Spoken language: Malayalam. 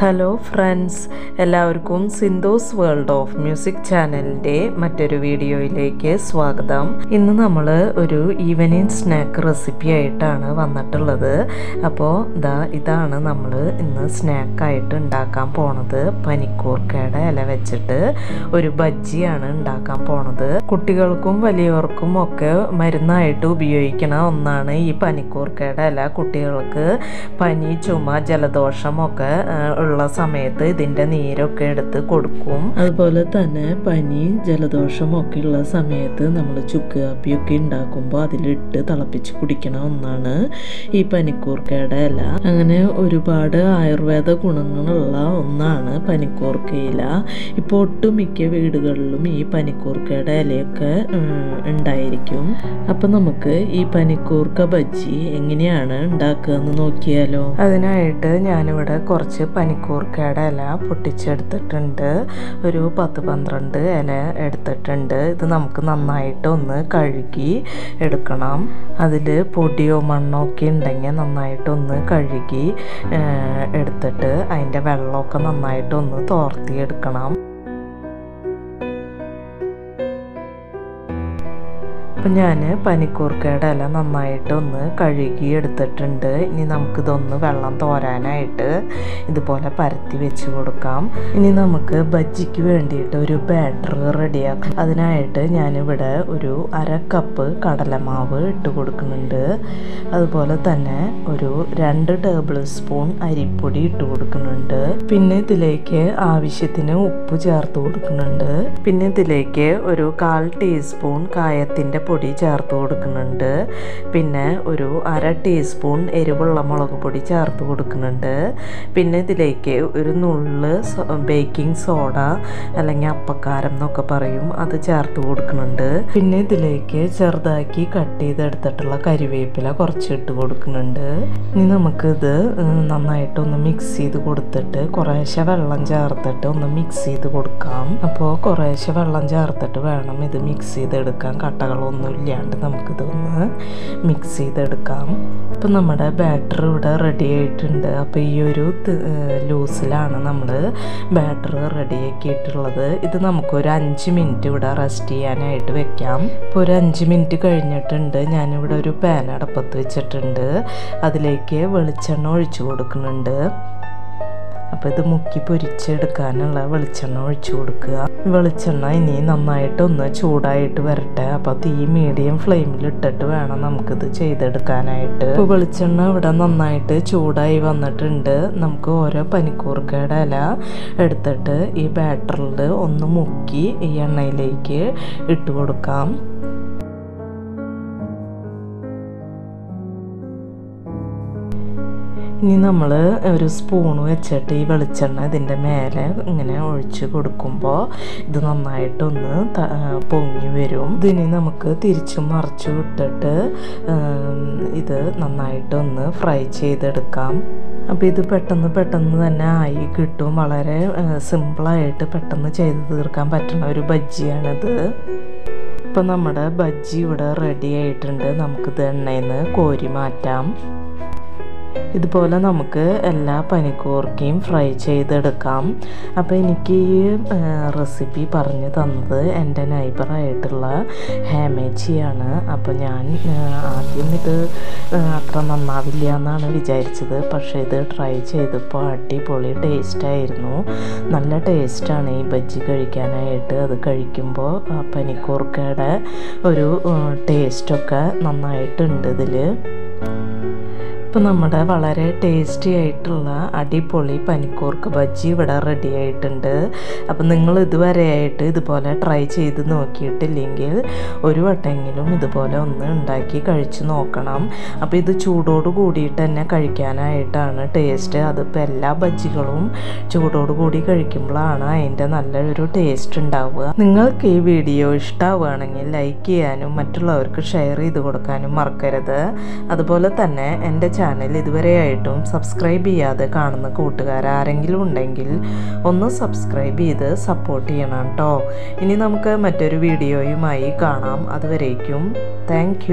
ഹലോ ഫ്രണ്ട്സ് എല്ലാവർക്കും സിന്തോസ് വേൾഡ് ഓഫ് മ്യൂസിക് ചാനലിന്റെ മറ്റൊരു വീഡിയോയിലേക്ക് സ്വാഗതം. ഇന്ന് നമ്മൾ ഒരു ഈവനിങ് സ്നാക്ക് റെസിപ്പി ആയിട്ടാണ് വന്നിട്ടുള്ളത്. അപ്പോൾ ഇതാ ഇതാണ് നമ്മൾ ഇന്ന് സ്നാക്കായിട്ട് ഉണ്ടാക്കാൻ പോണത്. പനിക്കൂർക്കയുടെ ഇല വെച്ചിട്ട് ഒരു ബജ്ജിയാണ് ഉണ്ടാക്കാൻ പോണത്. കുട്ടികൾക്കും വലിയവർക്കും ഒക്കെ മരുന്നായിട്ട് ഉപയോഗിക്കണ ഒന്നാണ് ഈ പനിക്കൂർക്കയുടെ ഇല. കുട്ടികൾക്ക് പനി ചുമ ജലദോഷം ഒക്കെ ആ, ഉള്ള സമയത്ത് ഇതിന്റെ നീരൊക്കെ എടുത്ത് കൊടുക്കും. അതുപോലെ തന്നെ പനി ജലദോഷം ഒക്കെ ഉള്ള സമയത്ത് നമ്മൾ ചുക്ക് കാപ്പിയൊക്കെ ഉണ്ടാക്കുമ്പോൾ അതിലിട്ട് തിളപ്പിച്ച് കുടിക്കണ ഒന്നാണ് ഈ പനിക്കൂർക്കയുടെ ഇല. അങ്ങനെ ഒരുപാട് ആയുർവേദ ഗുണങ്ങളുള്ള ഒന്നാണ് പനിക്കൂർക്കയില. ഇപ്പോൾ ഒട്ടുമിക്ക വീടുകളിലും ഈ പനിക്കൂർക്കയുടെ ഇലയൊക്കെ ഉണ്ടായിരിക്കും. അപ്പം നമുക്ക് ഈ പനിക്കൂർക്ക ബജ്ജി എങ്ങനെയാണ് ഉണ്ടാക്കുക എന്ന് നോക്കിയാലോ? അതിനായിട്ട് ഞാനിവിടെ കുറച്ച് പനിക്കൂർക്കയുടെ ഇല പൊട്ടിച്ചെടുത്തിട്ടുണ്ട്. ഒരു പത്ത് പന്ത്രണ്ട് ഇല എടുത്തിട്ടുണ്ട്. ഇത് നമുക്ക് നന്നായിട്ട് ഒന്ന് കഴുകി എടുക്കണം. അതിൽ പൊടിയോ മണ്ണോ ഒക്കെ ഉണ്ടെങ്കിൽ നന്നായിട്ടൊന്ന് കഴുകി എടുത്തിട്ട് അതിന്റെ വെള്ളമൊക്കെ നന്നായിട്ട് ഒന്ന് അപ്പം ഞാൻ പനിക്കൂർക്കയുടെ ഇല നന്നായിട്ട് ഒന്ന് കഴുകി എടുത്തിട്ടുണ്ട് ഇനി നമുക്കിതൊന്ന് വെള്ളം തോരാനായിട്ട് ഇതുപോലെ പരത്തി വെച്ച് കൊടുക്കാം. ഇനി നമുക്ക് ബജ്ജിക്ക് വേണ്ടിയിട്ട് ഒരു ബാറ്റർ റെഡിയാക്കാം. അതിനായിട്ട് ഞാനിവിടെ ഒരു അര കപ്പ് കടലമാവ് ഇട്ട് കൊടുക്കുന്നുണ്ട്. അതുപോലെ തന്നെ ഒരു രണ്ട് ടേബിൾ സ്പൂൺ അരിപ്പൊടി ഇട്ട് കൊടുക്കുന്നുണ്ട്. പിന്നെ ഇതിലേക്ക് ആവശ്യത്തിന് ഉപ്പ് ചേർത്ത് കൊടുക്കുന്നുണ്ട്. പിന്നെ ഇതിലേക്ക് ഒരു കാൽ ടീസ്പൂൺ കായത്തിന്റെ പൊടി ചേർത്ത് കൊടുക്കുന്നുണ്ട്. പിന്നെ ഒരു അര ടീസ്പൂൺ എരിവുള്ള മുളക് പൊടി ചേർത്ത് കൊടുക്കുന്നുണ്ട്. പിന്നെ ഇതിലേക്ക് ഒരു നുള്ള് ബേക്കിംഗ് സോഡ അല്ലെങ്കിൽ അപ്പക്കാരം എന്നൊക്കെ പറയും അത് ചേർത്ത് കൊടുക്കുന്നുണ്ട്. പിന്നെ ഇതിലേക്ക് ചെറുതാക്കി കട്ട് ചെയ്തെടുത്തിട്ടുള്ള കരിവേപ്പില കുറച്ച് ഇട്ട് കൊടുക്കുന്നുണ്ട്. ഇനി നമുക്കിത് നന്നായിട്ടൊന്ന് മിക്സ് ചെയ്ത് കൊടുത്തിട്ട് കുറേശ്ശെ വെള്ളം ചേർത്തിട്ട് ഒന്ന് മിക്സ് ചെയ്ത് കൊടുക്കാം. അപ്പോൾ കുറേശ്ശെ വെള്ളം ചേർത്തിട്ട് വേണം ഇത് മിക്സ് ചെയ്തെടുക്കാൻ കട്ടകളൊന്നും ഇല്ലാണ്ട് നമുക്കിത് ഒന്ന് മിക്സ് ചെയ്തെടുക്കാം. ഇപ്പം നമ്മുടെ ബാറ്റർ ഇവിടെ റെഡി ആയിട്ടുണ്ട്. അപ്പോൾ ഈ ഒരു ലൂസിലാണ് നമ്മൾ ബാറ്റർ റെഡിയാക്കിയിട്ടുള്ളത് ഇത് നമുക്കൊരു അഞ്ച് മിനിറ്റ് ഇവിടെ റെസ്റ്റ് ചെയ്യാനായിട്ട് വെക്കാം. ഇപ്പോൾ ഒരു അഞ്ച് മിനിറ്റ് കഴിഞ്ഞിട്ടുണ്ട്. ഞാനിവിടെ ഒരു പാൻ അടപ്പത്ത് വെച്ചിട്ടുണ്ട്. അതിലേക്ക് വെളിച്ചെണ്ണ ഒഴിച്ചു കൊടുക്കുന്നുണ്ട്. അപ്പോൾ ഇത് മുക്കി പൊരിച്ചെടുക്കാനുള്ള വെളിച്ചെണ്ണ ഒഴിച്ചു കൊടുക്കുക. വെളിച്ചെണ്ണ ഇനി നന്നായിട്ട് ഒന്ന് ചൂടായിട്ട് വരട്ടെ. അപ്പോൾ തീ മീഡിയം ഫ്ലെയിമിൽ ഇട്ടിട്ട് വേണം നമുക്കിത് ചെയ്തെടുക്കാനായിട്ട്. ഇപ്പോൾ വെളിച്ചെണ്ണ ഇവിടെ നന്നായിട്ട് ചൂടായി വന്നിട്ടുണ്ട്. നമുക്ക് ഓരോ പനിക്കൂർക്കയുടെ ഇല എടുത്തിട്ട് ഈ ബാറ്ററിൽ ഒന്ന് മുക്കി ഈ എണ്ണയിലേക്ക് ഇട്ട് കൊടുക്കാം. ഇനി നമ്മൾ ഒരു സ്പൂൺ വെച്ചിട്ട് ഈ വെളിച്ചെണ്ണ ഇതിന്റെ മേലെ ഇങ്ങനെ ഒഴിച്ച് കൊടുക്കുമ്പോൾ ഇത് നന്നായിട്ടൊന്ന് പൊങ്ങി വരും. ഇതിനി നമുക്ക് തിരിച്ചും മറിച്ചു വിട്ടിട്ട് ഇത് നന്നായിട്ടൊന്ന് ഫ്രൈ ചെയ്തെടുക്കാം. അപ്പോൾ ഇത് പെട്ടെന്ന് പെട്ടെന്ന് തന്നെ ആയി കിട്ടും. വളരെ സിമ്പിളായിട്ട് പെട്ടെന്ന് ചെയ്ത് തീർക്കാൻ പറ്റുന്ന ഒരു ബജ്ജിയാണിത്. ഇപ്പം നമ്മുടെ ബജ്ജി ഇവിടെ റെഡി ആയിട്ടുണ്ട്. നമുക്കിത് എണ്ണയിൽ നിന്ന് കോരി മാറ്റാം. ഇതുപോലെ നമുക്ക് എല്ലാ പനിക്കൂർക്കയും ഫ്രൈ ചെയ്തെടുക്കാം. അപ്പോൾ എനിക്ക് ഈ റെസിപ്പി പറഞ്ഞു തന്നത് എന്റെ നൈബറായിട്ടുള്ള ഹേമേച്ചിയാണ്. അപ്പോൾ ഞാൻ ആദ്യം ഇത് അത്ര നന്നാവില്ല എന്നാണ് വിചാരിച്ചത്. പക്ഷേ ഇത് ട്രൈ ചെയ്തപ്പോൾ അടിപൊളി ടേസ്റ്റായിരുന്നു നല്ല ടേസ്റ്റാണ് ഈ ബജ്ജി കഴിക്കാനായിട്ട്. അത് കഴിക്കുമ്പോൾ പനിക്കൂർക്കയുടെ ഒരു ടേസ്റ്റൊക്കെ നന്നായിട്ടുണ്ട് ഇതിൽ ഇപ്പം നമ്മുടെ വളരെ ടേസ്റ്റി ആയിട്ടുള്ള അടിപൊളി പനിക്കൂർക്ക് ബജ്ജി ഇവിടെ റെഡി ആയിട്ടുണ്ട്. അപ്പം നിങ്ങൾ ഇതുവരെ ആയിട്ട് ഇതുപോലെ ട്രൈ ചെയ്ത് നോക്കിയിട്ടില്ലെങ്കിൽ ഒരു വട്ടെങ്കിലും ഇതുപോലെ ഒന്ന് ഉണ്ടാക്കി കഴിച്ച് നോക്കണം. അപ്പോൾ ഇത് ചൂടോട് കൂടിയിട്ട് തന്നെ കഴിക്കാനായിട്ടാണ് ടേസ്റ്റ് അതിപ്പോൾ എല്ലാ ബജ്ജികളും ചൂടോട് കൂടി കഴിക്കുമ്പോഴാണ് അതിന്റെ നല്ലൊരു ടേസ്റ്റ് ഉണ്ടാവുക. നിങ്ങൾക്ക് ഈ വീഡിയോ ഇഷ്ടമാവുകയാണെങ്കിൽ ലൈക്ക് ചെയ്യാനും മറ്റുള്ളവർക്ക് ഷെയർ ചെയ്ത് കൊടുക്കാനും മറക്കരുത്. അതുപോലെ തന്നെ എന്റെ ചാനൽ ഇതുവരെയായിട്ടും സബ്സ്ക്രൈബ് ചെയ്യാതെ കാണുന്ന കൂട്ടുകാർ ആരെങ്കിലും ഉണ്ടെങ്കിൽ ഒന്ന് സബ്സ്ക്രൈബ് ചെയ്ത് സപ്പോർട്ട് ചെയ്യണം കേട്ടോ ഇനി നമുക്ക് മറ്റൊരു വീഡിയോയുമായി കാണാം. അതുവരേക്കും താങ്ക്